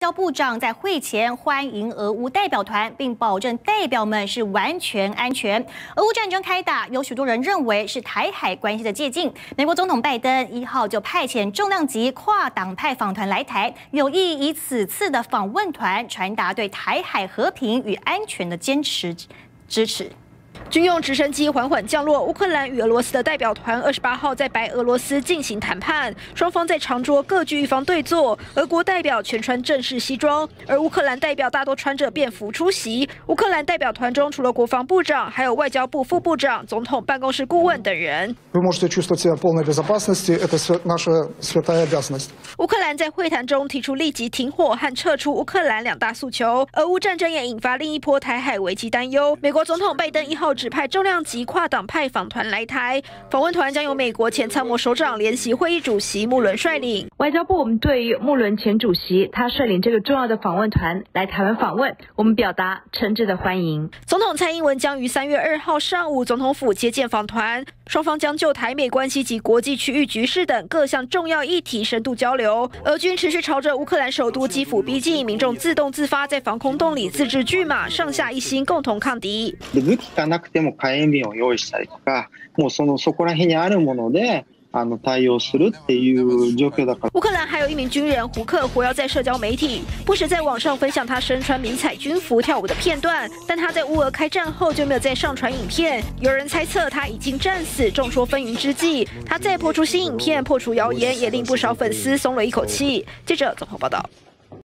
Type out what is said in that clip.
交部长在会前欢迎俄乌代表团，并保证代表们是完全安全。俄乌战争开打，有许多人认为是台海关系的借鉴。美国总统拜登一号就派遣重量级跨党派访团来台，有意以此次的访问团传达对台海和平与安全的坚持支持。军用直升机缓缓降落，乌克兰与俄罗斯的代表团二十八号在白俄罗斯进行谈判，双方在长桌各据一方对坐。俄国代表全穿正式西装，而乌克兰代表大多穿着便服出席。乌克兰代表团中除了国防部长，还有外交部副部长、总统办公室顾问等人。乌克兰在会谈中提出立即停火和撤出乌克兰两大诉求。俄乌战争也引发另一波台海危机担忧。美国总统拜登一号。指派重量级跨党派访团来台，访问团将由美国前参谋首长联席会议主席穆伦率领。外交部我们对于穆伦前主席他率领这个重要的访问团来台湾访问，我们表达诚挚的欢迎。总统蔡英文将于三月二号上午总统府接见访团，双方将就台美关系及国际区域局势等各项重要议题深度交流。俄军持续朝着乌克兰首都基辅逼近，民众自动自发在防空洞里自制巨马，上下一心，共同抗敌。でも火炎瓶を用意したりとか、もうそのそこら辺にあるもので。啊，対応するっていう状況だから。乌克兰还有一名军人胡克活跃在社交媒体，不时在网上分享他身穿迷彩军服跳舞的片段。但他在乌俄开战后就没有再上传影片。有人猜测他已经战死。众说纷纭之际，他再播出新影片破除谣言，也令不少粉丝松了一口气。记者综合报道。